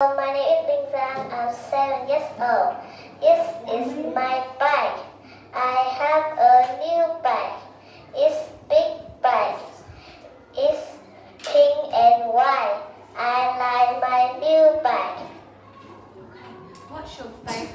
My name is Linh Giang. I'm seven years old. This is mm-hmm. my bike. I have a new bike. It's big bike. It's pink and white. I like my new bike. What's your favorite?